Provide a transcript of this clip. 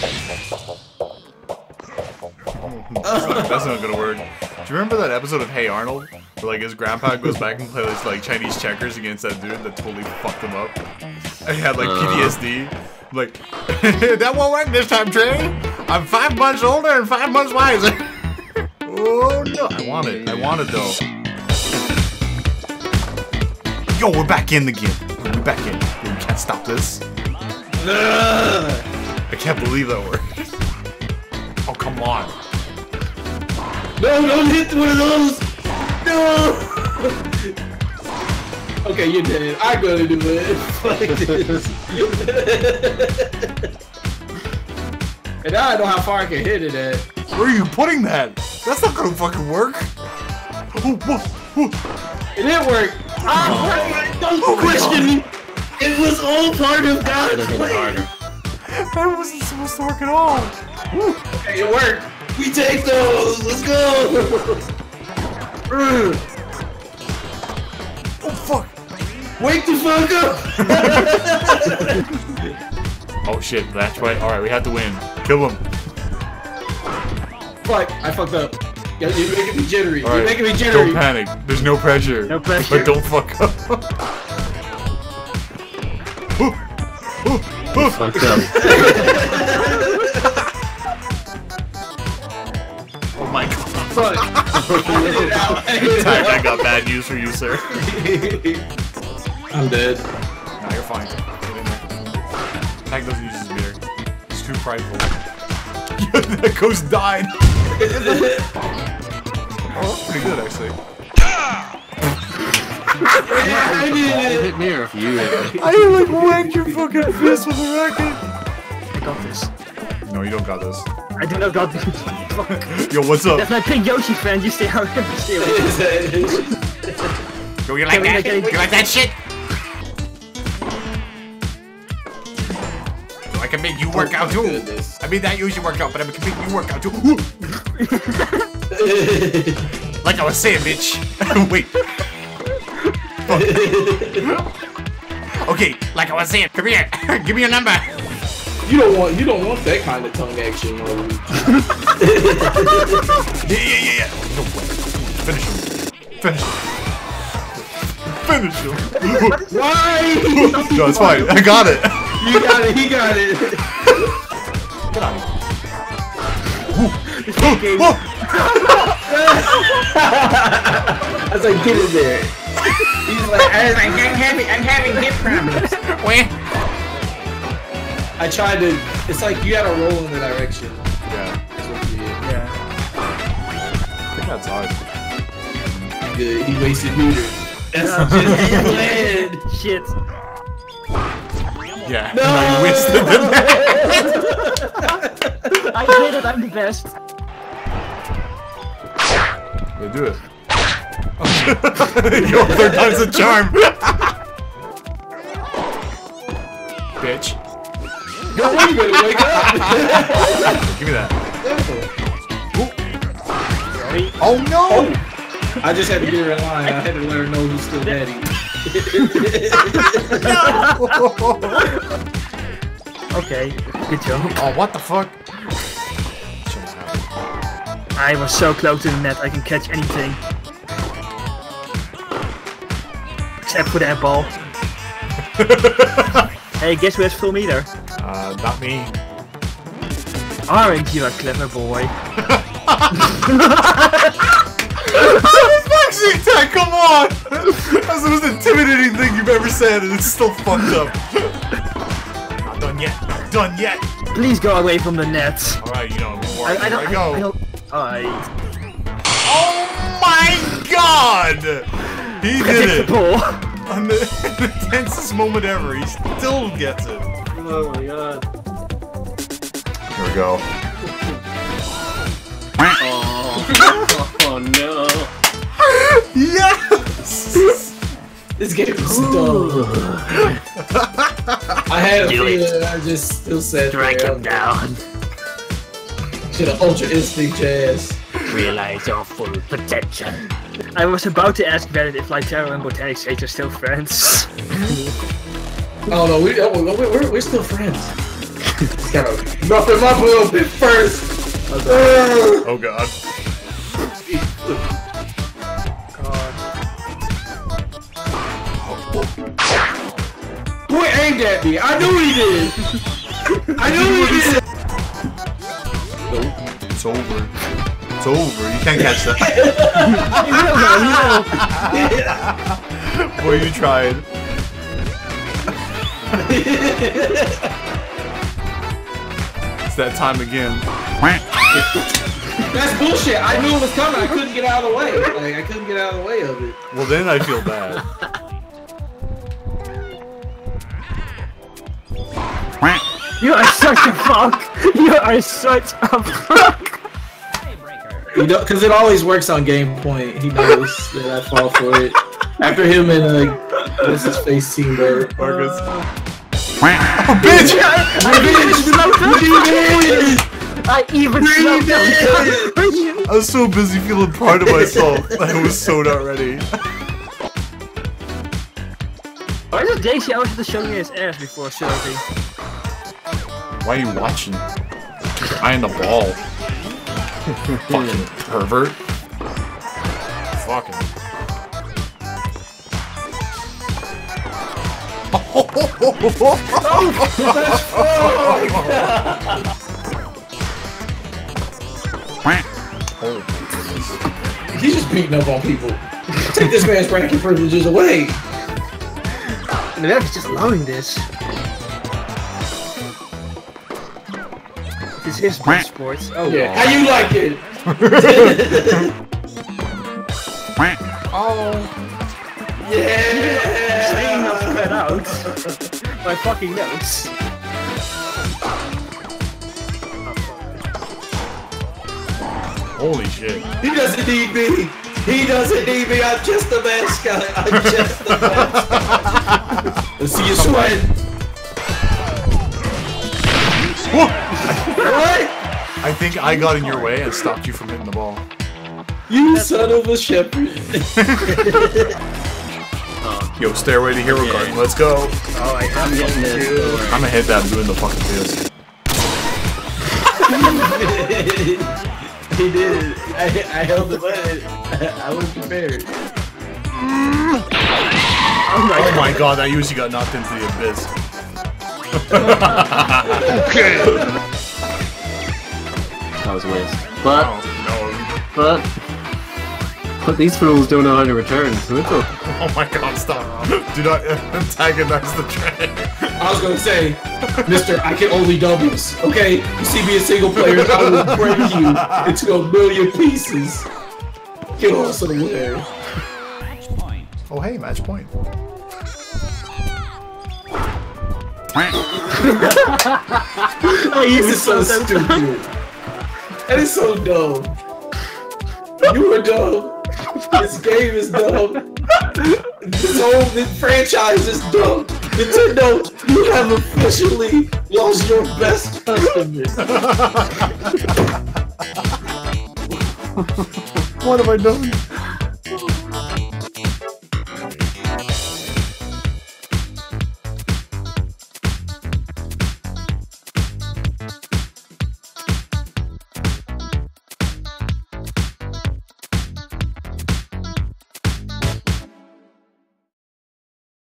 That's not gonna work. Do you remember that episode of Hey Arnold? Where like his grandpa goes back and plays like Chinese checkers against that dude that totally fucked him up. And he had like uh. PTSD. Like that won't work this time, Trey. I'm five months older and five months wiser. oh no! I want it. I want it though. Yo, we're back in the game. We're back in. We can't stop this. I can't believe that worked. Oh come on. No, don't hit one of those! No! okay, you're dead. I'm gonna do it. Fuck this. and now I know how far I can hit it at. Where are you putting that? That's not gonna fucking work. Oh, whoa, whoa. It didn't work. Ah, don't question me. It was all part of God's plan. That wasn't supposed to work at all. Okay, it worked. We take those. Let's go. Oh fuck. Wake the fuck up. Oh shit, that's right. Alright, we have to win. Kill him. Fuck, I fucked up. You're making me jittery. You're Alright. making me jittery. Don't panic. There's no pressure. No pressure. But don't fuck up. Fucked up. oh my god. Fuck. I hit it out. I hit it Tack, I out. got bad news for you, sir. I'm dead. No, you're fine. Get in there. Tack doesn't use his meter. He's too prideful. that ghost died. oh, pretty good, actually. I did it. Hit me or if you hit me. I like whacked your fucking fist with a racket. I got this. No, you don't got this. I do not got this. Fuck. Yo, what's up? That's my pink Yoshi friend. You stay out. You stay away. Yo, you like Can that? You like that shit? I can make you oh work out too. goodness. I mean, that usually work out, but I can make you work out too. like I was saying, bitch. Wait. Fuck. okay, like I was saying, come here. Give me your number. You don't want you don't want that kind of tongue action. Yeah, yeah, yeah, yeah. No, finish him. Finish him. Finish him. Why? no, it's fine. I got it. You got it. He got it. Get out of here. I was like, get in there. He's like, I, I'm having I'm having hip problems. Where? I tried to. It's like you gotta roll in the direction. Yeah, That's what you did. Yeah. I think that's hard. Good. He wasted meter. That's just land. Shit. Yeah. No, you wasted the I did it. I'm the best. Yeah, do it. Yo, third time's a charm. Bitch. Go on, you better wake up. Give me that. Oh no! Oh. I just had to get her in line. I had to let her know who's still daddy. Okay. Good job. Oh, what the fuck? I was so close to the net. I can catch anything. Except for that ball. hey, guess who has full meter? Uh, not me. Orange, you a clever boy. Actually, Ted, come on! That's the most intimidating thing you've ever said, and it's still fucked up. Not done yet. Not done yet. Please go away from the net. Alright, you know, I, I, don't. I go. I, don't. I Oh my god! He did it! Ball. On the, the tensest moment ever, he still gets it. Oh my god. Here we go. Oh, oh no. Yes! This game is dumb. I had a Do feeling it. and I just still said Strike him down. Should have ultra instinct your ass. Realize your full potential. I was about to ask Reddit if Lythero and Botanic Sage are still friends. Oh no, we, oh, we're, we're, we're still friends. Just gotta rough him up a little bit first. Ugh. Oh god. Boy aimed at me. I knew he did. I knew he did. It's over. It's over. You can't catch that. Boy, you tried. it's that time again. That's bullshit. I knew it was coming. I couldn't get out of the way. Like I couldn't get out of the way of it. Well, then I feel bad. You are such a fuck! You are such a fuck! You know, because it always works on game point. He knows that I fall for it. After him and uh, what's his face team there. Marcus. Oh, bitch! I even slowed down. I was so busy feeling proud of myself. I was so not ready. Why does JC always have to show me his ass before shooting? Why are you watching? Keep your eye on the ball. Fucking pervert. Fucking. He's just beating up on people. Take this man's ranking privileges away. And the ref is just allowing this. This is my sports. Oh, Yeah. How you like it? Oh. Yeah. Saying not cut out. My fucking notes. Holy shit. He doesn't need me. He doesn't need me. I'm just a mascot. I'm just a mascot. Let's see you sweat. What? I think I got in your way and stopped you from hitting the ball. You son of a shepherd. Yo, Stairway to Hero Garden, let's go. Oh, I I'm getting this. don't. I'm gonna hit that doing the fucking this. he did. I, I held the button. I was prepared. Oh my god, that usually got knocked into the abyss. That was a waste. But, Oh but, but these fools don't know how to return, so it's okay. Oh my god, stop. Do not antagonize the train. I was gonna say, Mister, I can only doubles. Okay, you see me a single player, I will break you into a million pieces. Kill us somewhere. Oh hey, match point. Oh, you This is so stupid. That is so dumb. You are dumb. This game is dumb. This whole this franchise is dumb. Nintendo, you have officially lost your best customer. What have I done?